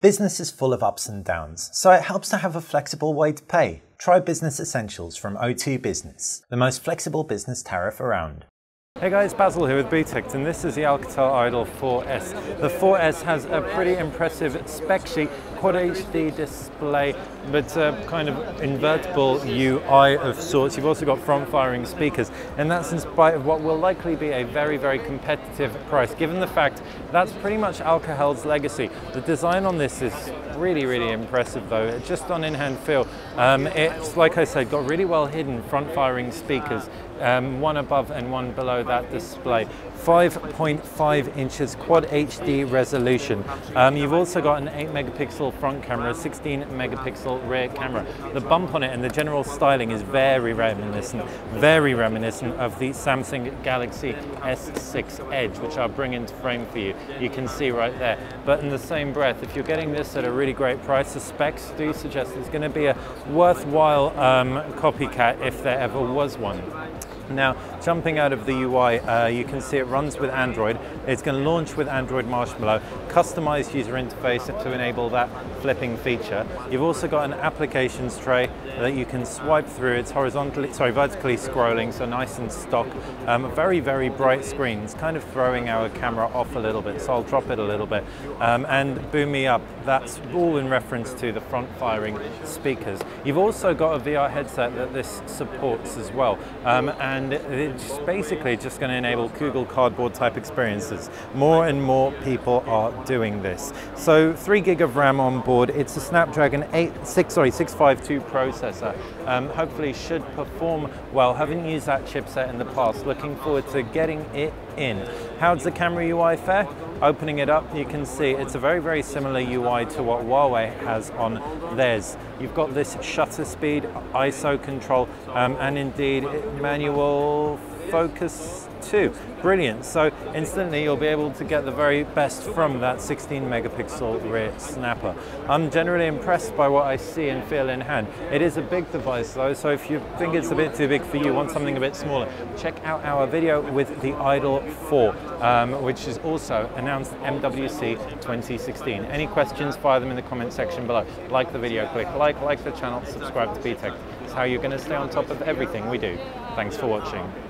Business is full of ups and downs, so it helps to have a flexible way to pay. Try Business Essentials from O2 Business, the most flexible business tariff around. Hey guys, Basil here with TechEdit and this is the Alcatel Idol 4S. The 4S has a pretty impressive spec sheet, Quad HD display, but uh, kind of invertible UI of sorts. You've also got front-firing speakers, and that's in spite of what will likely be a very, very competitive price, given the fact that's pretty much Alcatel's legacy. The design on this is really, really impressive though, just on in-hand feel. Um, it's, like I said, got really well hidden front-firing speakers, um, one above and one below that display. 5.5 inches quad HD resolution. Um, you've also got an 8 megapixel front camera, 16 megapixel rear camera. The bump on it and the general styling is very reminiscent, very reminiscent of the Samsung Galaxy S6 Edge, which I'll bring into frame for you. You can see right there. But in the same breath, if you're getting this at a really great price, the specs do suggest it's going to be a worthwhile um, copycat if there ever was one. Now, jumping out of the UI, uh, you can see it runs with Android. It's going to launch with Android Marshmallow, customized user interface to enable that flipping feature. You've also got an applications tray that you can swipe through. It's horizontally, sorry, vertically scrolling, so nice and stock. Um, very, very bright screen. It's kind of throwing our camera off a little bit, so I'll drop it a little bit. Um, and boom me up, that's all in reference to the front firing speakers. You've also got a VR headset that this supports as well. Um, and and it's basically just going to enable Google Cardboard type experiences. More and more people are doing this. So 3 gig of RAM on board, it's a Snapdragon 8, 6, sorry, 652 processor. Um, hopefully should perform well. Haven't used that chipset in the past, looking forward to getting it in. How does the camera UI fare? Opening it up, you can see it's a very, very similar UI to what Huawei has on theirs. You've got this shutter speed, ISO control, um, and indeed manual focus too. Brilliant. So instantly you'll be able to get the very best from that 16 megapixel rear snapper. I'm generally impressed by what I see and feel in hand. It is a big device though, so if you think it's a bit too big for you, want something a bit smaller, check out our video with the Idol 4, um, which is also announced MWC 2016. Any questions, fire them in the comment section below. Like the video, click like, like the channel, subscribe to TechEdit. It's how you're going to stay on top of everything we do. Thanks for watching.